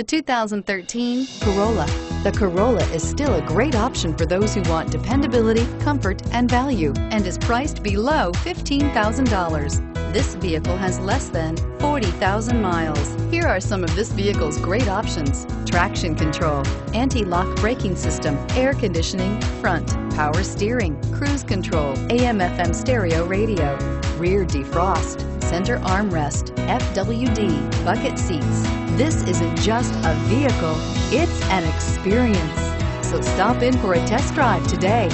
The 2013 Corolla. The Corolla is still a great option for those who want dependability, comfort, and value, and is priced below $15,000. This vehicle has less than 40,000 miles. Here are some of this vehicle's great options. Traction control, anti-lock braking system, air conditioning, front, power steering, cruise control, AM FM stereo radio, rear defrost, center armrest, FWD, bucket seats. This isn't just a vehicle, it's an experience. So stop in for a test drive today.